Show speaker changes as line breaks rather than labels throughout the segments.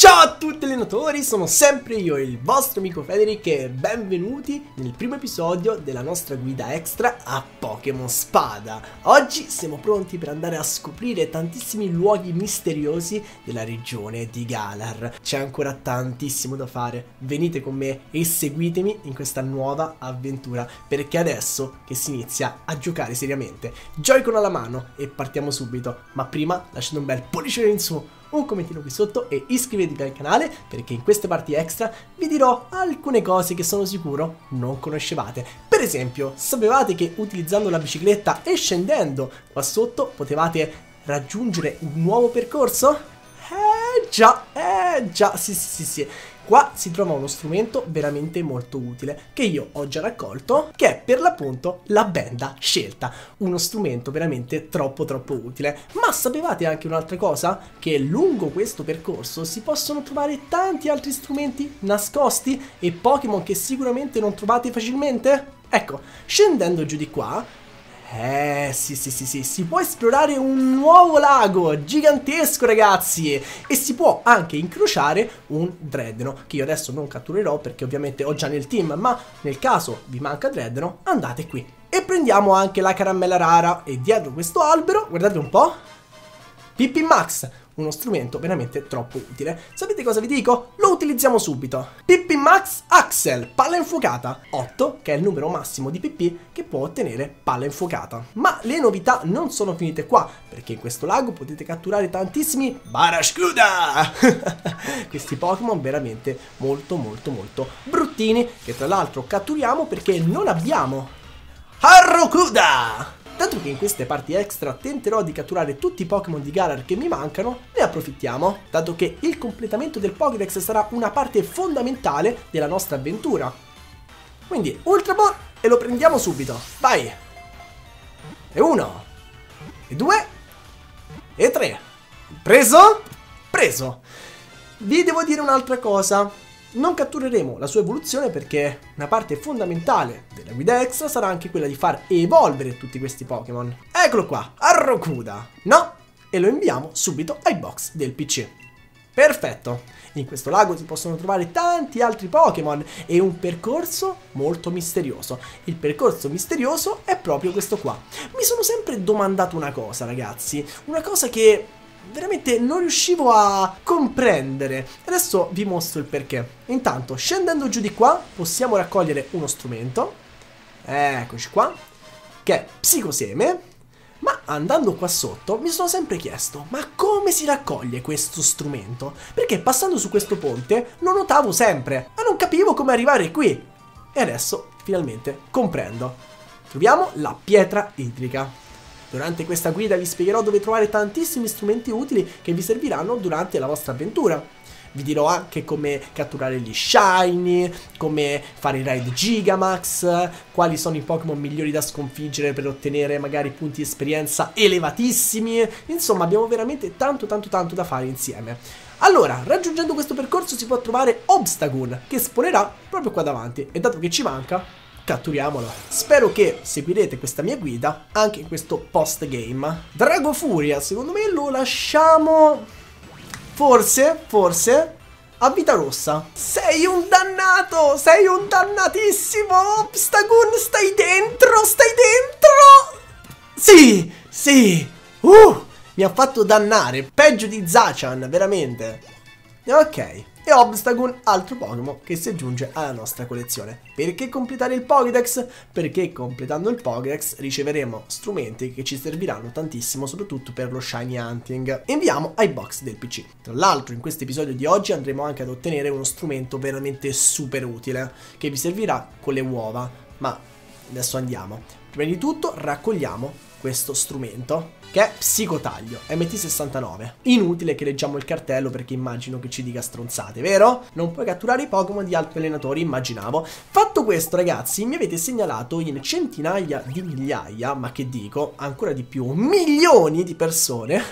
Ciao a tutti allenatori, sono sempre io, il vostro amico Federic e benvenuti nel primo episodio della nostra guida extra a Pokémon Spada. Oggi siamo pronti per andare a scoprire tantissimi luoghi misteriosi della regione di Galar. C'è ancora tantissimo da fare, venite con me e seguitemi in questa nuova avventura perché adesso che si inizia a giocare seriamente. Joy-Con alla mano e partiamo subito, ma prima lasciate un bel pollice in su un commentino qui sotto e iscrivetevi al canale perché in queste parti extra vi dirò alcune cose che sono sicuro non conoscevate. Per esempio, sapevate che utilizzando la bicicletta e scendendo qua sotto potevate raggiungere un nuovo percorso? Eh già, eh già, sì sì sì sì. Qua si trova uno strumento veramente molto utile che io ho già raccolto che è per l'appunto la benda scelta, uno strumento veramente troppo troppo utile. Ma sapevate anche un'altra cosa? Che lungo questo percorso si possono trovare tanti altri strumenti nascosti e Pokémon che sicuramente non trovate facilmente? Ecco, scendendo giù di qua eh, sì, sì, sì, sì, si può esplorare un nuovo lago gigantesco, ragazzi, e si può anche incrociare un Dreadno, che io adesso non catturerò perché ovviamente ho già nel team, ma nel caso vi manca Dreadno, andate qui. E prendiamo anche la caramella rara, e dietro questo albero, guardate un po', Pippi Max, uno strumento veramente troppo utile. Sapete cosa vi dico? Lo utilizziamo subito. PP Max Axel, palla infuocata. 8, che è il numero massimo di PP che può ottenere palla infuocata. Ma le novità non sono finite qua, perché in questo lago potete catturare tantissimi Barascuda! Questi Pokémon veramente molto molto molto bruttini, che tra l'altro catturiamo perché non abbiamo Harrokuda! Dato che in queste parti extra tenterò di catturare tutti i Pokémon di Galar che mi mancano, ne approfittiamo, dato che il completamento del Pokédex sarà una parte fondamentale della nostra avventura. Quindi Ultra Ball e lo prendiamo subito, vai! E uno, e due, e tre. Preso? Preso! Vi devo dire un'altra cosa. Non cattureremo la sua evoluzione perché una parte fondamentale della guida extra sarà anche quella di far evolvere tutti questi Pokémon. Eccolo qua, Arrokuda! No! E lo inviamo subito ai box del PC. Perfetto! In questo lago si possono trovare tanti altri Pokémon e un percorso molto misterioso. Il percorso misterioso è proprio questo qua. Mi sono sempre domandato una cosa, ragazzi. Una cosa che veramente non riuscivo a comprendere. Adesso vi mostro il perché. Intanto, scendendo giù di qua, possiamo raccogliere uno strumento. Eccoci qua. Che è psicoseme. Ma andando qua sotto mi sono sempre chiesto, ma come si raccoglie questo strumento? Perché passando su questo ponte lo notavo sempre, ma non capivo come arrivare qui. E adesso finalmente comprendo. Troviamo la pietra idrica. Durante questa guida vi spiegherò dove trovare tantissimi strumenti utili che vi serviranno durante la vostra avventura. Vi dirò anche come catturare gli shiny, come fare i raid Gigamax, quali sono i Pokémon migliori da sconfiggere per ottenere magari punti esperienza elevatissimi. Insomma, abbiamo veramente tanto tanto tanto da fare insieme. Allora, raggiungendo questo percorso si può trovare Obstagoon, che spawnerà proprio qua davanti. E dato che ci manca, catturiamolo. Spero che seguirete questa mia guida anche in questo post game. Drago Furia, secondo me lo lasciamo... Forse, forse, a vita rossa. Sei un dannato, sei un dannatissimo. Stagun, stai dentro, stai dentro. Sì, sì. Uh, mi ha fatto dannare, peggio di Zachan, veramente. Ok e Obstagoon, altro Pokémon che si aggiunge alla nostra collezione. Perché completare il Pokédex? Perché completando il Pokédex riceveremo strumenti che ci serviranno tantissimo, soprattutto per lo Shiny Hunting. Inviamo ai box del PC. Tra l'altro in questo episodio di oggi andremo anche ad ottenere uno strumento veramente super utile, che vi servirà con le uova, ma adesso andiamo. Prima di tutto raccogliamo questo strumento che è Psicotaglio MT69. Inutile che leggiamo il cartello perché immagino che ci dica stronzate, vero? Non puoi catturare i Pokémon di altri allenatori, immaginavo. Fatto questo, ragazzi, mi avete segnalato in centinaia di migliaia, ma che dico, ancora di più, milioni di persone,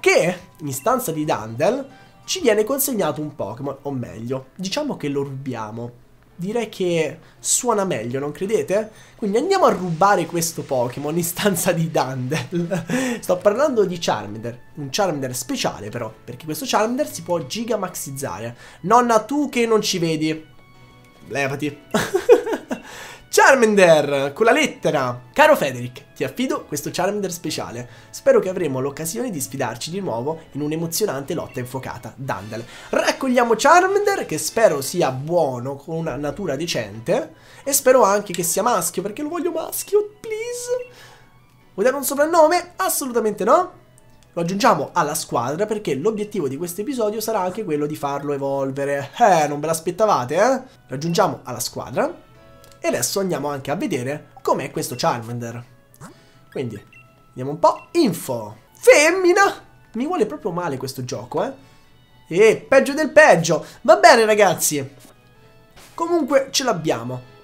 che in stanza di Dandel ci viene consegnato un Pokémon, o meglio, diciamo che lo rubiamo direi che suona meglio, non credete? Quindi andiamo a rubare questo Pokémon in stanza di Dandel. Sto parlando di Charmander, un Charmander speciale però, perché questo Charmander si può gigamaxizzare. Nonna tu che non ci vedi, levati. Charmander, con la lettera. Caro Federic, ti affido questo Charmander speciale. Spero che avremo l'occasione di sfidarci di nuovo in un'emozionante lotta infuocata. Dandel. Raccogliamo Charmander, che spero sia buono, con una natura decente. E spero anche che sia maschio, perché lo voglio maschio, please. Vuoi dare un soprannome? Assolutamente no. Lo aggiungiamo alla squadra perché l'obiettivo di questo episodio sarà anche quello di farlo evolvere. Eh, non ve l'aspettavate, eh? Lo aggiungiamo alla squadra. E adesso andiamo anche a vedere com'è questo Charmander. Quindi, vediamo un po'. Info. Femmina! Mi vuole proprio male questo gioco, eh. E peggio del peggio. Va bene, ragazzi. Comunque ce l'abbiamo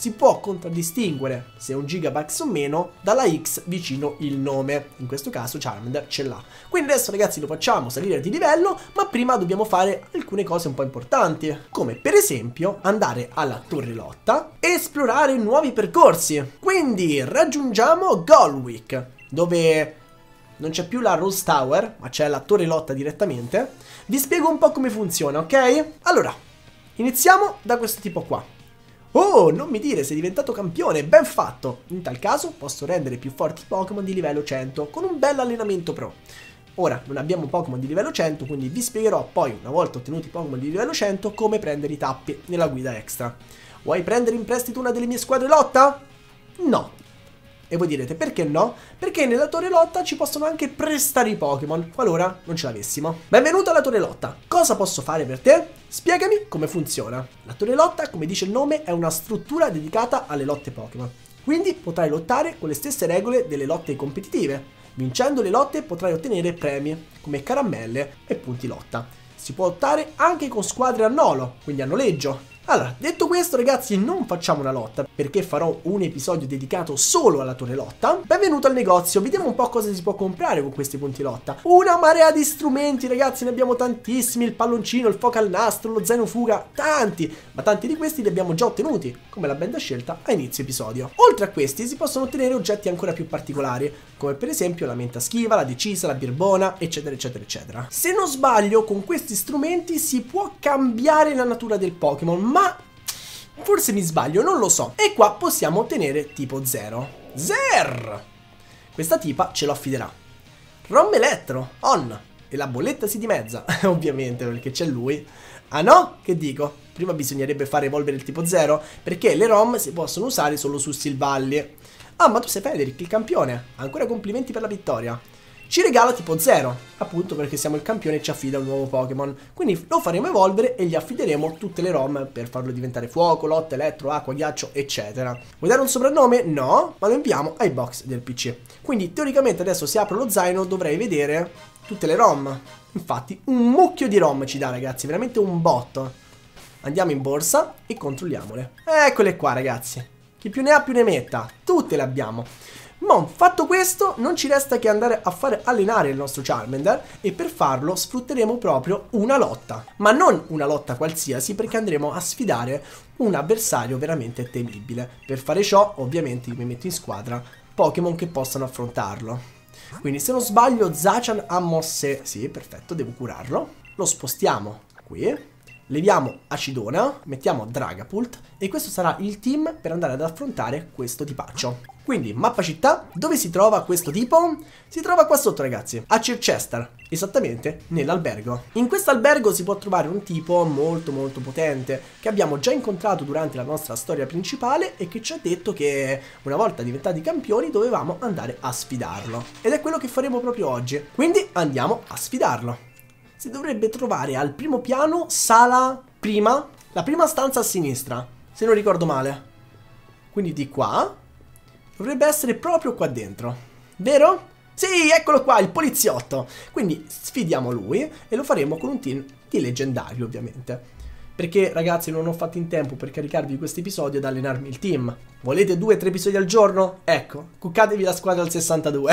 si può contraddistinguere se è un gigabyte o meno dalla X vicino il nome. In questo caso Charmander ce l'ha. Quindi adesso ragazzi lo facciamo salire di livello, ma prima dobbiamo fare alcune cose un po' importanti, come per esempio andare alla torre lotta e esplorare nuovi percorsi. Quindi raggiungiamo Golwick, dove non c'è più la Rose Tower, ma c'è la torre lotta direttamente. Vi spiego un po' come funziona, ok? Allora, iniziamo da questo tipo qua. Oh, non mi dire, sei diventato campione, ben fatto! In tal caso posso rendere più forti i Pokémon di livello 100 con un bel allenamento pro. Ora, non abbiamo Pokémon di livello 100, quindi vi spiegherò poi, una volta ottenuti i Pokémon di livello 100, come prendere i tappi nella guida extra. Vuoi prendere in prestito una delle mie squadre lotta? No, e voi direte perché no? Perché nella torre lotta ci possono anche prestare i Pokémon, qualora non ce l'avessimo. Benvenuto alla torre lotta. Cosa posso fare per te? Spiegami come funziona. La torre lotta, come dice il nome, è una struttura dedicata alle lotte Pokémon. Quindi potrai lottare con le stesse regole delle lotte competitive. Vincendo le lotte potrai ottenere premi, come caramelle e punti lotta. Si può lottare anche con squadre a nolo, quindi a noleggio, allora, detto questo ragazzi non facciamo una lotta perché farò un episodio dedicato solo alla torre lotta. Benvenuto al negozio, vediamo un po' cosa si può comprare con questi punti lotta. Una marea di strumenti ragazzi, ne abbiamo tantissimi, il palloncino, il fuoco al nastro, lo zaino fuga, tanti, ma tanti di questi li abbiamo già ottenuti, come la benda scelta a inizio episodio. Oltre a questi si possono ottenere oggetti ancora più particolari, come per esempio la menta schiva, la decisa, la birbona, eccetera eccetera eccetera. Se non sbaglio con questi strumenti si può cambiare la natura del Pokémon, ma ma forse mi sbaglio, non lo so. E qua possiamo ottenere tipo 0. Zer! Questa tipa ce lo affiderà. Rom Elettro, on. E la bolletta si dimezza, ovviamente, perché c'è lui. Ah no? Che dico? Prima bisognerebbe fare evolvere il tipo 0, perché le ROM si possono usare solo su Silvalli. Ah, ma tu sei Federic, il campione. Ancora complimenti per la vittoria ci regala tipo 0, appunto perché siamo il campione e ci affida un nuovo Pokémon. Quindi lo faremo evolvere e gli affideremo tutte le ROM per farlo diventare fuoco, lotta, elettro, acqua, ghiaccio, eccetera. Vuoi dare un soprannome? No, ma lo inviamo ai box del PC. Quindi teoricamente adesso se apro lo zaino dovrei vedere tutte le ROM. Infatti un mucchio di ROM ci dà ragazzi, veramente un botto. Andiamo in borsa e controlliamole. Eccole qua ragazzi. Chi più ne ha più ne metta. Tutte le abbiamo. Ma fatto questo, non ci resta che andare a fare allenare il nostro Charmander e per farlo sfrutteremo proprio una lotta. Ma non una lotta qualsiasi perché andremo a sfidare un avversario veramente temibile. Per fare ciò, ovviamente, mi metto in squadra Pokémon che possano affrontarlo. Quindi se non sbaglio Zachan ha mosse... Sì, perfetto, devo curarlo. Lo spostiamo qui leviamo Acidona, mettiamo Dragapult e questo sarà il team per andare ad affrontare questo tipaccio. Quindi, mappa città, dove si trova questo tipo? Si trova qua sotto ragazzi, a Chichester, esattamente nell'albergo. In questo albergo si può trovare un tipo molto molto potente, che abbiamo già incontrato durante la nostra storia principale e che ci ha detto che una volta diventati campioni dovevamo andare a sfidarlo. Ed è quello che faremo proprio oggi, quindi andiamo a sfidarlo. Si dovrebbe trovare al primo piano, sala prima, la prima stanza a sinistra, se non ricordo male. Quindi di qua Dovrebbe essere proprio qua dentro. Vero? Sì, eccolo qua, il poliziotto. Quindi sfidiamo lui e lo faremo con un team di leggendario, ovviamente. Perché, ragazzi, non ho fatto in tempo per caricarvi questo episodio ed allenarmi il team. Volete due o tre episodi al giorno? Ecco, cuccatevi la squadra al 62.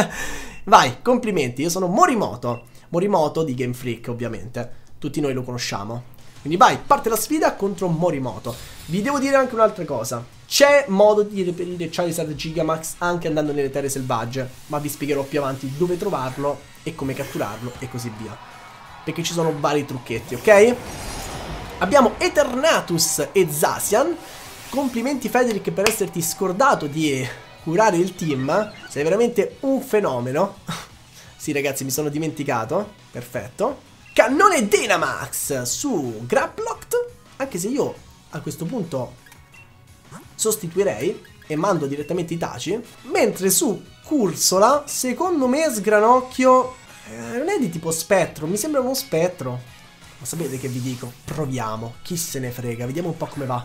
Vai, complimenti, io sono Morimoto. Morimoto di Game Freak, ovviamente. Tutti noi lo conosciamo. Quindi vai, parte la sfida contro Morimoto. Vi devo dire anche un'altra cosa. C'è modo di reperire Charizard Gigamax anche andando nelle terre selvagge, ma vi spiegherò più avanti dove trovarlo e come catturarlo e così via. Perché ci sono vari trucchetti, ok? Abbiamo Eternatus e Zacian. Complimenti Federic per esserti scordato di curare il team. Sei veramente un fenomeno. Sì ragazzi mi sono dimenticato. Perfetto. Cannone Dynamax su Graplocked. Anche se io a questo punto sostituirei e mando direttamente i taci. Mentre su Cursola, secondo me Sgranocchio eh, non è di tipo spettro, mi sembra uno spettro. Ma sapete che vi dico? Proviamo, chi se ne frega, vediamo un po' come va.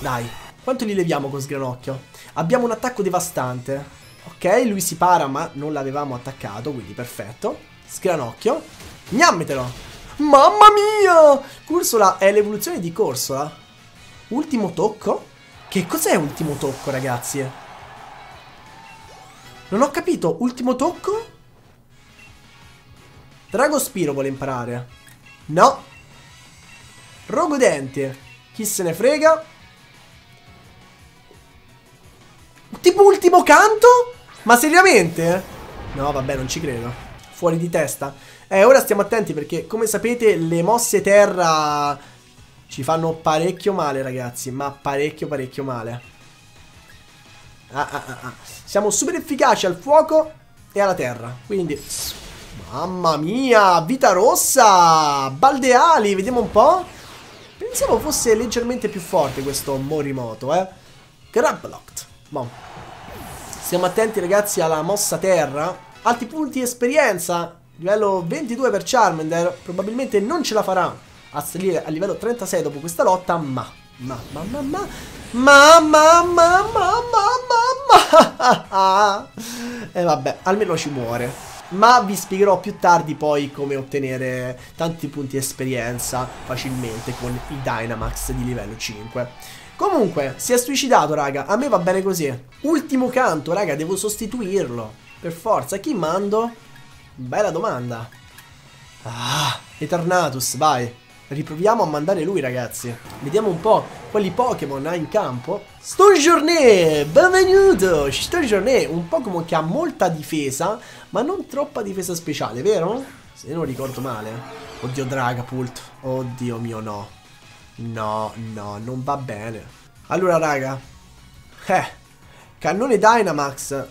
Dai, quanto li leviamo con Sgranocchio? Abbiamo un attacco devastante. Ok, lui si para ma non l'avevamo attaccato, quindi perfetto. Sgranocchio. Gnammetelo! Mamma mia! Cursola è l'evoluzione di Corsola. Ultimo tocco? Che cos'è ultimo tocco, ragazzi? Non ho capito. Ultimo tocco? Drago Spiro vuole imparare. No. Rogodente. Chi se ne frega? Tipo ultimo canto? Ma seriamente? No, vabbè, non ci credo. Fuori di testa. Eh, ora stiamo attenti perché, come sapete, le mosse terra ci fanno parecchio male, ragazzi. Ma parecchio, parecchio male. Ah, ah, ah, ah. Siamo super efficaci al fuoco e alla terra. Quindi... Mamma mia, vita rossa! Baldeali, vediamo un po'. Pensavo fosse leggermente più forte questo Morimoto, eh. Grablocked. Bon. Stiamo attenti, ragazzi, alla mossa terra. Alti punti esperienza. Livello 22 per Charmander. Probabilmente non ce la farà a salire a livello 36 dopo questa lotta, ma... Ma, ma, ma, ma... Ma, ma, ma, ma, ma, ma, ma... E vabbè, almeno ci muore. Ma vi spiegherò più tardi poi come ottenere tanti punti esperienza facilmente con i Dynamax di livello 5. Comunque, si è suicidato, raga. A me va bene così. Ultimo canto, raga, devo sostituirlo. Per forza. Chi mando? Bella domanda. Ah, Eternatus, vai. Riproviamo a mandare lui ragazzi Vediamo un po' quali Pokémon ha in campo Stonjourné, benvenuto Stonjourné, un Pokémon che ha molta difesa Ma non troppa difesa speciale, vero? Se non ricordo male Oddio Dragapult Oddio mio no No, no, non va bene Allora raga Eh Cannone Dynamax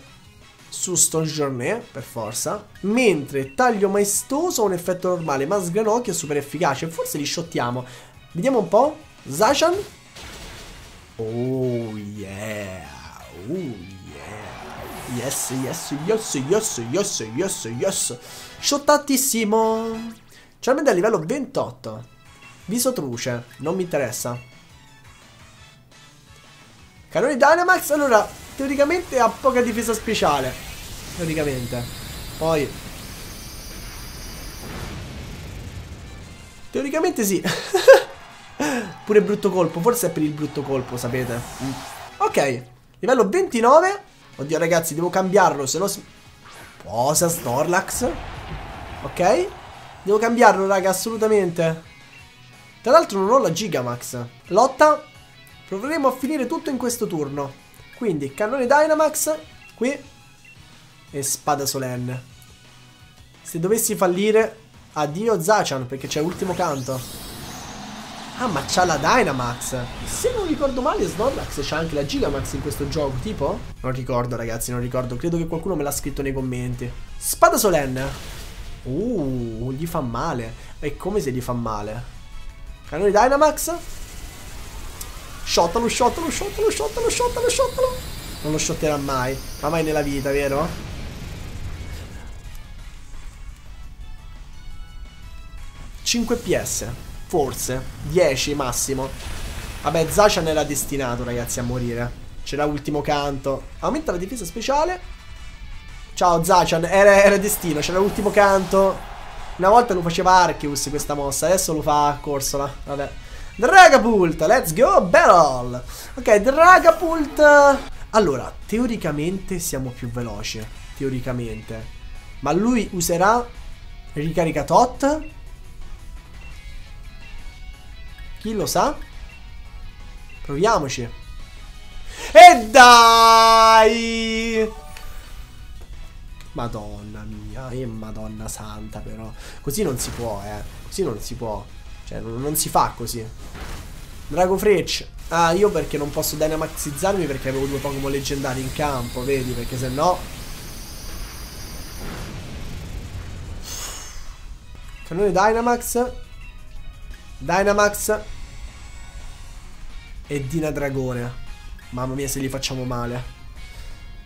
su Stone Journey, per forza. Mentre taglio maestoso ha un effetto normale, ma sgranocchio è super efficace. Forse li shottiamo. Vediamo un po'. Zashan. Oh yeah. Oh yeah. Yes, yes, yes, yes, yes, yes, yes. Shottatissimo. Charmander a livello 28. Viso truce. Non mi interessa. Canone Dynamax, allora, teoricamente ha poca difesa speciale. Teoricamente. Poi... Teoricamente sì. Pure brutto colpo, forse è per il brutto colpo, sapete. Mm. Ok, livello 29. Oddio ragazzi, devo cambiarlo, se no... Posa Snorlax. Ok. Devo cambiarlo, raga, assolutamente. Tra l'altro non ho la Gigamax. Lotta. Proveremo a finire tutto in questo turno. Quindi, cannone Dynamax, qui, e spada solenne. Se dovessi fallire, addio Zachan, perché c'è ultimo canto. Ah, ma c'ha la Dynamax. Se non ricordo male, Snorlax c'ha anche la Gigamax in questo gioco, tipo? Non ricordo, ragazzi, non ricordo. Credo che qualcuno me l'ha scritto nei commenti. Spada solenne. Uh, gli fa male. È come se gli fa male. Cannone Dynamax. Shottalo, shottalo, shottalo, shottalo, shottalo, shottalo. Non lo shotterà mai. Ma mai nella vita, vero? ...5 PS. Forse. 10 massimo. Vabbè, Zachan era destinato, ragazzi, a morire. C'era ultimo canto. Aumenta la difesa speciale. Ciao, Zachan. Era, era destino. C'era l'ultimo canto. Una volta lo faceva Arceus questa mossa. Adesso lo fa Corsola. Vabbè. Dragapult, let's go, battle! Ok, Dragapult... Allora, teoricamente siamo più veloci, teoricamente. Ma lui userà ricarica tot? Chi lo sa? Proviamoci. E dai! Madonna mia, e madonna santa però. Così non si può, eh. Così non si può. Cioè, non, non si fa così. Drago Freccia. Ah, io perché non posso dynamaxizzarmi perché avevo due Pokémon leggendari in campo, vedi? Perché se no... Cannone Dynamax. Dynamax. E Dina Dragone. Mamma mia se li facciamo male.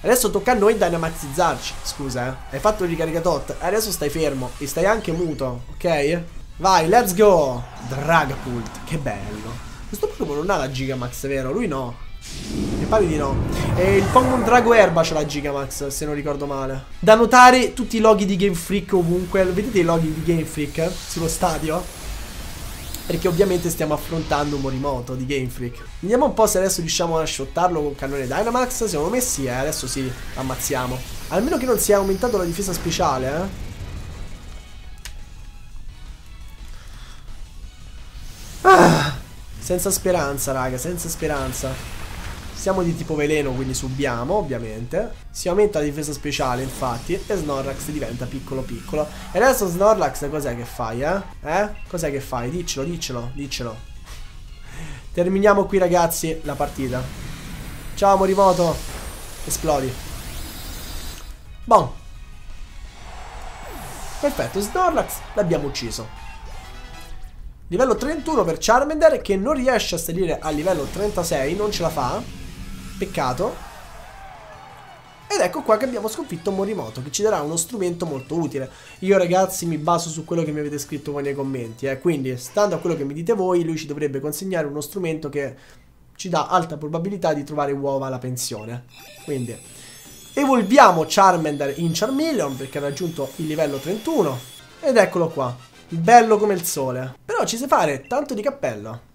Adesso tocca a noi dynamaxizzarci. Scusa, eh. Hai fatto il ricaricatot. Adesso stai fermo. E stai anche muto, ok? Vai, let's go. Dragapult. Che bello. Questo Pokémon non ha la Gigamax, vero? Lui no. Mi pare di no. E il Pokémon Drago Erba c'ha la Gigamax, se non ricordo male. Da notare tutti i loghi di Game Freak ovunque. Vedete i loghi di Game Freak sullo stadio? Perché ovviamente stiamo affrontando un Morimoto di Game Freak. Vediamo un po' se adesso riusciamo a shottarlo con cannone Dynamax. Secondo me sì, eh. adesso sì, ammazziamo. Almeno che non sia aumentato la difesa speciale, eh. Ah, senza speranza, raga, senza speranza. Siamo di tipo veleno, quindi subiamo, ovviamente. Si aumenta la difesa speciale, infatti, e Snorlax diventa piccolo piccolo. E adesso Snorlax cos'è che fai, eh? Eh? Cos'è che fai? Diccelo, diccelo, diccelo. Terminiamo qui, ragazzi, la partita. Ciao, Morimoto. Esplodi. Bon. Perfetto, Snorlax l'abbiamo ucciso. Livello 31 per Charmander che non riesce a salire a livello 36, non ce la fa. Peccato. Ed ecco qua che abbiamo sconfitto Morimoto, che ci darà uno strumento molto utile. Io ragazzi mi baso su quello che mi avete scritto voi nei commenti, eh. quindi stando a quello che mi dite voi, lui ci dovrebbe consegnare uno strumento che ci dà alta probabilità di trovare uova alla pensione. Quindi evolviamo Charmander in Charmeleon perché ha raggiunto il livello 31 ed eccolo qua, bello come il sole. Però ci sa fare tanto di cappello.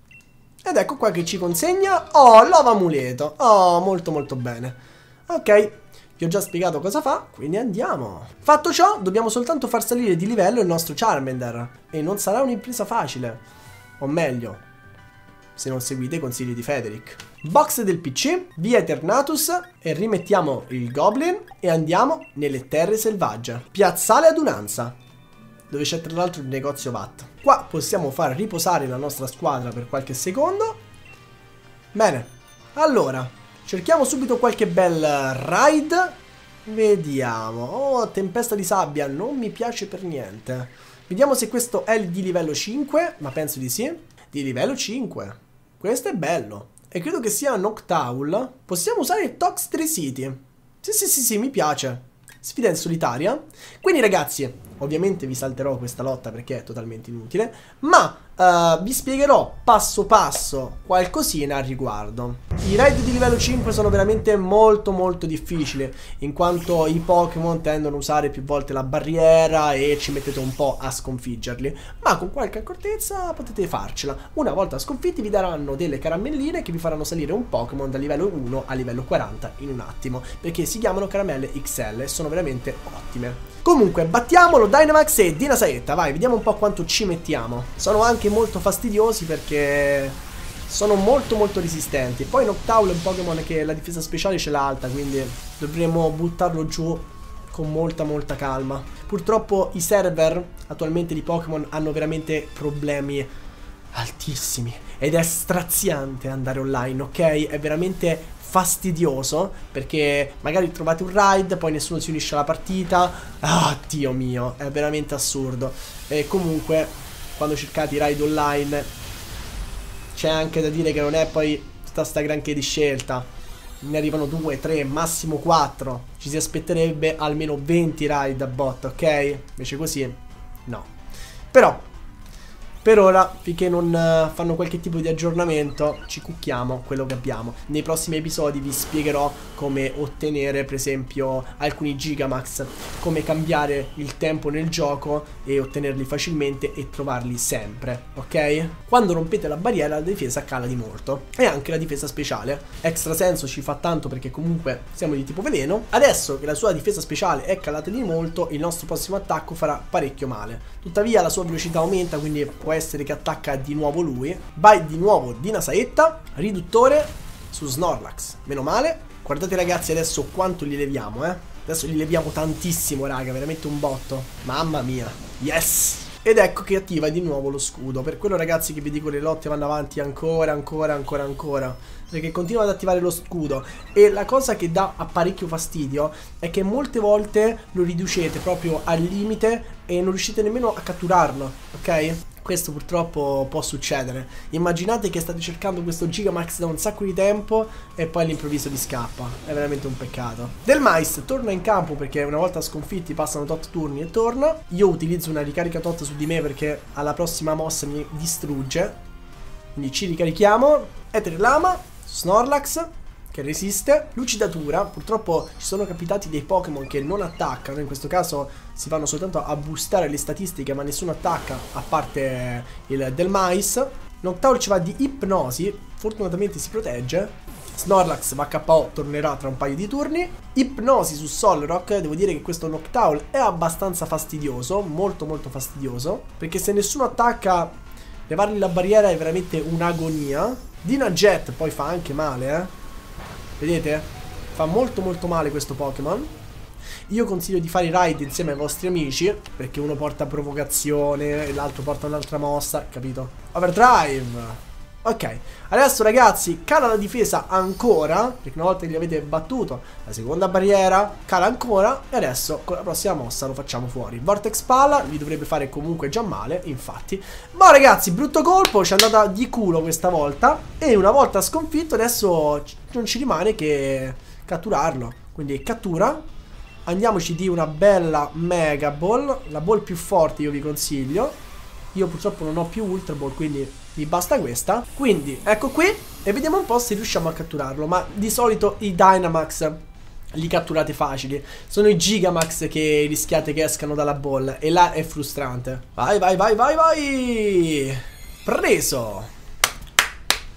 Ed ecco qua che ci consegna... Oh, l'ova amuleto. Oh, molto molto bene. Ok, vi ho già spiegato cosa fa, quindi andiamo. Fatto ciò, dobbiamo soltanto far salire di livello il nostro Charmander. E non sarà un'impresa facile. O meglio, se non seguite i consigli di Federic. Box del PC, via Eternatus e rimettiamo il Goblin e andiamo nelle terre selvagge. Piazzale Adunanza dove c'è tra l'altro il negozio VAT. Qua possiamo far riposare la nostra squadra per qualche secondo. Bene, allora, cerchiamo subito qualche bel ride. Vediamo. Oh, tempesta di sabbia, non mi piace per niente. Vediamo se questo è di livello 5, ma penso di sì. Di livello 5. Questo è bello. E credo che sia Noctowl. Possiamo usare Tox City. Sì, sì, sì, sì, mi piace. Sfida in solitaria. Quindi ragazzi, ovviamente vi salterò questa lotta perché è totalmente inutile, ma uh, vi spiegherò passo passo qualcosina al riguardo. I raid di livello 5 sono veramente molto molto difficili, in quanto i Pokémon tendono a usare più volte la barriera e ci mettete un po' a sconfiggerli, ma con qualche accortezza potete farcela. Una volta sconfitti vi daranno delle caramelline che vi faranno salire un Pokémon da livello 1 a livello 40 in un attimo, perché si chiamano caramelle XL e sono veramente ottime. Comunque, battiamolo Dynamax e Dina Saetta, vai, vediamo un po' quanto ci mettiamo. Sono anche molto fastidiosi perché sono molto molto resistenti. Poi Noctowl è un Pokémon che la difesa speciale ce l'ha alta, quindi dovremo buttarlo giù con molta molta calma. Purtroppo i server attualmente di Pokémon hanno veramente problemi altissimi ed è straziante andare online, ok? È veramente fastidioso perché magari trovate un ride, poi nessuno si unisce alla partita. Ah, Dio mio, è veramente assurdo. E comunque, quando cercate i ride online, c'è anche da dire che non è poi tutta sta granché di scelta. Ne arrivano 2, 3, massimo 4. Ci si aspetterebbe almeno 20 ride a bot, ok? Invece così, no. Però, per ora, finché non eh, fanno qualche tipo di aggiornamento, ci cucchiamo quello che abbiamo. Nei prossimi episodi vi spiegherò come ottenere, per esempio, alcuni Gigamax, come cambiare il tempo nel gioco e ottenerli facilmente e trovarli sempre, ok? Quando rompete la barriera la difesa cala di molto e anche la difesa speciale. Extra senso ci fa tanto perché comunque siamo di tipo veleno. Adesso che la sua difesa speciale è calata di molto, il nostro prossimo attacco farà parecchio male. Tuttavia la sua velocità aumenta, quindi può essere che attacca di nuovo lui. Vai di nuovo Dina Saetta, riduttore su Snorlax. Meno male. Guardate ragazzi adesso quanto li leviamo, eh. Adesso li leviamo tantissimo, raga, veramente un botto. Mamma mia. Yes! Ed ecco che attiva di nuovo lo scudo. Per quello ragazzi che vi dico le lotte vanno avanti ancora, ancora, ancora, ancora. Perché continua ad attivare lo scudo. E la cosa che dà parecchio fastidio è che molte volte lo riducete proprio al limite e non riuscite nemmeno a catturarlo, ok? Questo purtroppo può succedere. Immaginate che state cercando questo Gigamax da un sacco di tempo e poi all'improvviso vi scappa. È veramente un peccato. Del Mais torna in campo perché una volta sconfitti passano tot turni e torna. Io utilizzo una ricarica tot su di me perché alla prossima mossa mi distrugge. Quindi ci ricarichiamo. Etere Lama, Snorlax, che resiste. Lucidatura, purtroppo ci sono capitati dei Pokémon che non attaccano, in questo caso si vanno soltanto a boostare le statistiche ma nessuno attacca a parte il del mais. Noctowl ci va di ipnosi, fortunatamente si protegge. Snorlax va KO, tornerà tra un paio di turni. Ipnosi su Solrock, devo dire che questo Noctowl è abbastanza fastidioso, molto molto fastidioso, perché se nessuno attacca, levargli la barriera è veramente un'agonia. Dina Jet poi fa anche male, eh. Vedete? Fa molto molto male questo Pokémon. Io consiglio di fare i ride insieme ai vostri amici, perché uno porta provocazione e l'altro porta un'altra mossa, capito? Overdrive! Ok, adesso ragazzi cala la difesa ancora, perché una volta che li avete battuto la seconda barriera, cala ancora e adesso con la prossima mossa lo facciamo fuori. Vortex palla, vi dovrebbe fare comunque già male, infatti. Ma ragazzi, brutto colpo, ci è andata di culo questa volta e una volta sconfitto adesso non ci rimane che catturarlo. Quindi cattura, andiamoci di una bella Mega Ball, la ball più forte io vi consiglio. Io purtroppo non ho più Ultra Ball, quindi mi basta questa. Quindi, ecco qui. E vediamo un po' se riusciamo a catturarlo. Ma di solito i Dynamax li catturate facili. Sono i Gigamax che rischiate che escano dalla ball. E là è frustrante. Vai, vai, vai, vai, vai. Preso.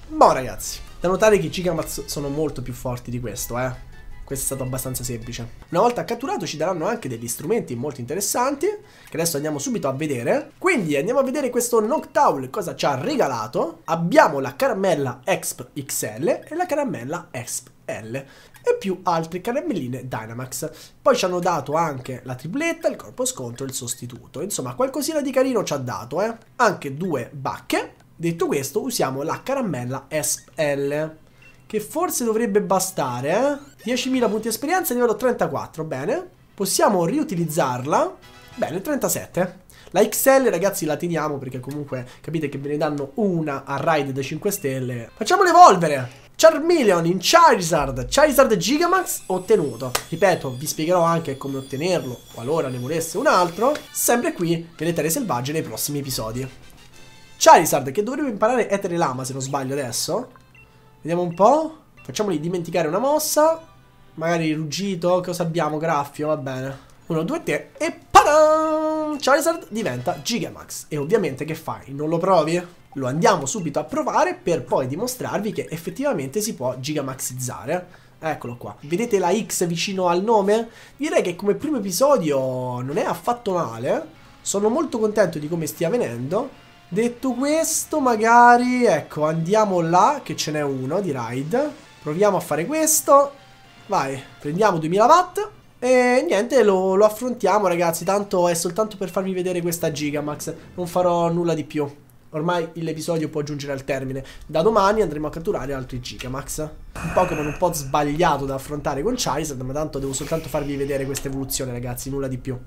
Boh, ragazzi. Da notare che i Gigamax sono molto più forti di questo, eh. Questo è stato abbastanza semplice. Una volta catturato ci daranno anche degli strumenti molto interessanti, che adesso andiamo subito a vedere. Quindi andiamo a vedere questo Noctowl cosa ci ha regalato. Abbiamo la caramella Exp XL e la caramella Exp L e più altre caramelline Dynamax. Poi ci hanno dato anche la tripletta, il corpo scontro e il sostituto. Insomma, qualcosina di carino ci ha dato, eh. Anche due bacche. Detto questo, usiamo la caramella SL che forse dovrebbe bastare, eh? 10.000 punti esperienza, livello 34, bene. Possiamo riutilizzarla. Bene, 37. La XL ragazzi la teniamo perché comunque capite che ve ne danno una a ride da 5 stelle. Facciamolo evolvere! Charmeleon in Charizard, Charizard Gigamax ottenuto. Ripeto, vi spiegherò anche come ottenerlo, qualora ne volesse un altro, sempre qui nelle terre selvagge nei prossimi episodi. Charizard che dovrebbe imparare Etere Lama se non sbaglio adesso. Vediamo un po'. Facciamoli dimenticare una mossa. Magari ruggito. Cosa abbiamo? Graffio, va bene. Uno, due, tre. E padam! Charizard diventa Gigamax. E ovviamente che fai? Non lo provi? Lo andiamo subito a provare per poi dimostrarvi che effettivamente si può gigamaxizzare. Eccolo qua. Vedete la X vicino al nome? Direi che come primo episodio non è affatto male. Sono molto contento di come stia venendo. Detto questo, magari, ecco, andiamo là, che ce n'è uno di ride. Proviamo a fare questo. Vai, prendiamo 2000 watt. E niente, lo, lo affrontiamo ragazzi, tanto è soltanto per farvi vedere questa Gigamax. Non farò nulla di più. Ormai l'episodio può giungere al termine. Da domani andremo a catturare altri Gigamax. Un Pokémon un po' sbagliato da affrontare con Charizard, ma tanto devo soltanto farvi vedere questa evoluzione, ragazzi, nulla di più.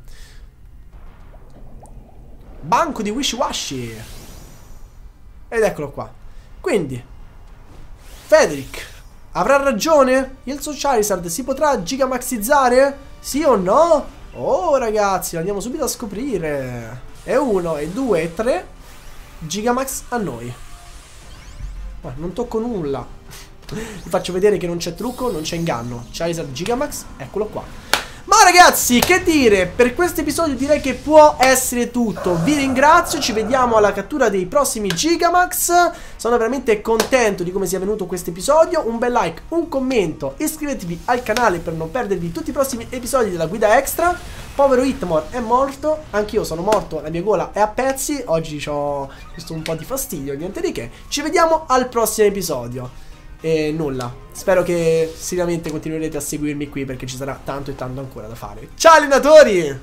Banco di Wish Washi. Ed eccolo qua. Quindi, Federic avrà ragione? Il suo Charizard si potrà gigamaxizzare? Sì o no? Oh ragazzi, andiamo subito a scoprire. E uno, e due, e tre. Gigamax a noi. Ma non tocco nulla. Vi faccio vedere che non c'è trucco, non c'è inganno. Charizard Gigamax, eccolo qua. Ragazzi, che dire, per questo episodio direi che può essere tutto. Vi ringrazio, ci vediamo alla cattura dei prossimi Gigamax. Sono veramente contento di come sia venuto questo episodio. Un bel like, un commento, iscrivetevi al canale per non perdervi tutti i prossimi episodi della guida extra. povero Hitmore è morto, anch'io sono morto, la mia gola è a pezzi, oggi ho questo un po' di fastidio, niente di che. Ci vediamo al prossimo episodio. E nulla, spero che seriamente continuerete a seguirmi qui perché ci sarà tanto e tanto ancora da fare. Ciao allenatori!